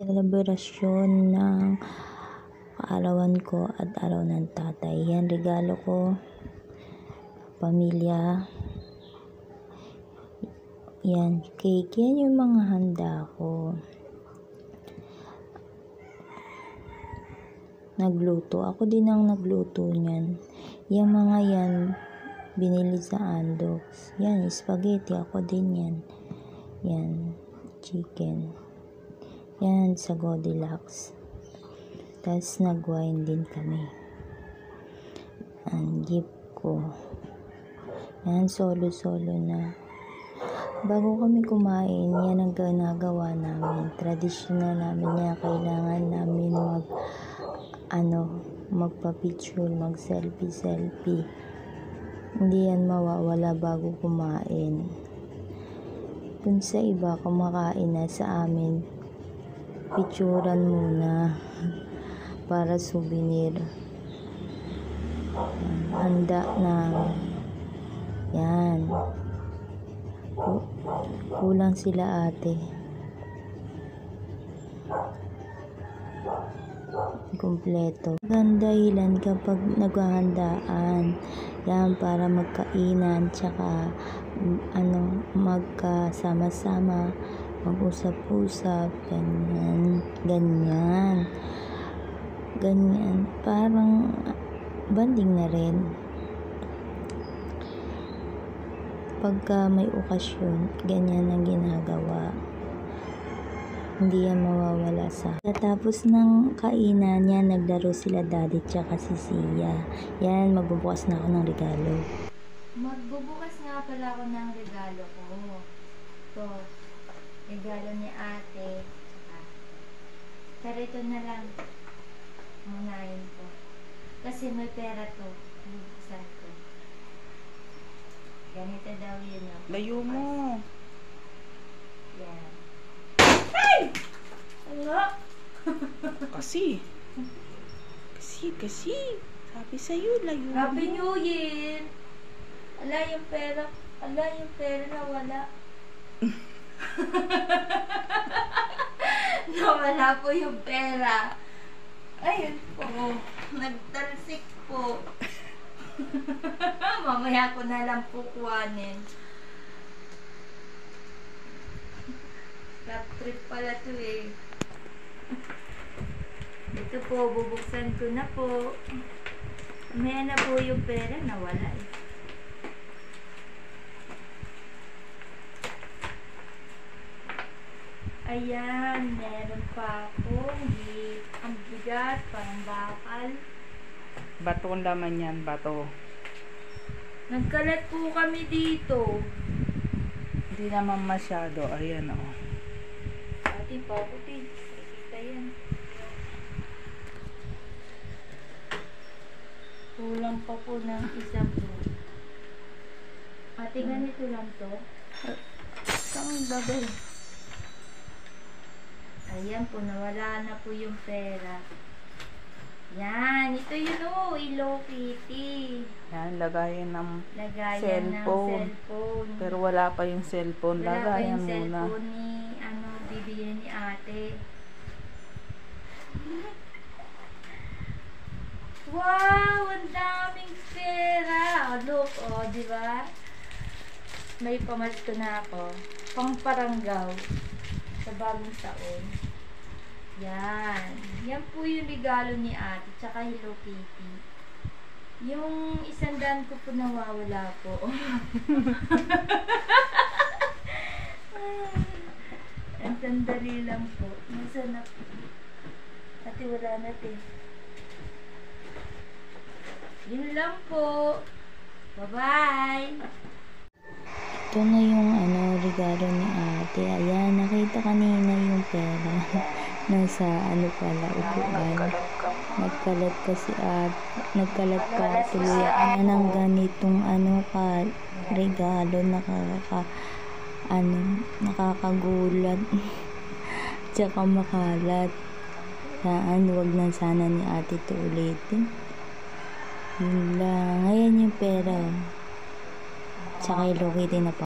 Selebrasyon ng kaarawan ko at araw ng tatay. Yan, regalo ko. Pamilya. Yan, cake. Yan yung mga handa ko. Nagluto. Ako din ang nagluto niyan. Yung mga yan, binili sa Andox. Yan, spaghetti. Ako din yan. Yan, chicken. Yan, sa Goldilocks. Tapos, nag-wine din kami. Ang gift ko. Yan, solo-solo na. Bago kami kumain, yan ang ginagawa namin. Traditional namin yan. Kailangan namin mag, ano, magpa-picture, mag-selfie-selfie. Hindi yan mawawala bago kumain. Kung sa iba, kumakain na sa amin, picturean muna para souvenir. Handa na. Yan. Kulang sila ate. Kompleto. Ganda dahilan kapag naghahandaan. Yan para magkainan tsaka ano magkasama-sama mag-usap-usap ganyan ganyan. Ganyan parang banding na rin. Pagka may okasyon ganyan ang ginagawa. Hindi yan mawawala sa tapos ng kainan yan naglaro sila daddy tsaka si Sia yan magbubukas na ako ng regalo. Magbubukas nga pala ako ng regalo ko. To, regalo ni ate. Ah. Pero ito na lang. Munahin ko. Kasi may pera to. Bubuksan ko. Ganito daw yun. ang Layo mo. Yan. Ano? Kasi. Kasi, kasi. Sabi sa'yo, layo Happy mo. New Year! Ala yung pera. Ala yung pera na wala. Nawala po yung pera. Ayun po. Nagtalsik po. Mamaya ko na lang po kuhanin. Cat trip pala to eh. Ito po, bubuksan ko na po. Mamaya na po yung pera, nawala eh. Ayan, meron pa akong gift. Ang bigat, parang bakal. Bato ang laman yan, bato. Nagkalat po kami dito. Hindi naman masyado. Ayan, oh. Ate, paputi. Nakikita yan. Kulang pa po ng isa po. Ate, ganito lang to. Saan bagay? Ayan po, nawala na po yung pera. Yan, ito yun o, Hello Kitty. Yan, lagayan ng... Lagayan Cellphone. ng cellphone. Pero wala pa yung cellphone. Wala pa Lagayan yung muna. cellphone ni, ano, bibigyan ni ate. Wow! Ang daming pera! Oh, look, oh, di ba? May pamasko na ako. Pang paranggaw. Sa bagong taon. Yan. Yan po yung regalo ni ate. Tsaka Hello Kitty. Yung isang daan ko po nawawala po. Ang sandali lang po. Nasaan na po? Ate, wala na te. Yun lang po. Bye-bye! Ito na yung ano, regalo ni ate. Ayan, nakita kanina yung pera. Nasa ano pala, upuan. Nagkalat kasi at nagkalat pa tuloy ako ng ganitong ano ka regalo nakaka ano nakakagulat tsaka makalat saan wag na sana ni ate to ulitin yun lang ngayon yung pera tsaka ilokitin na pa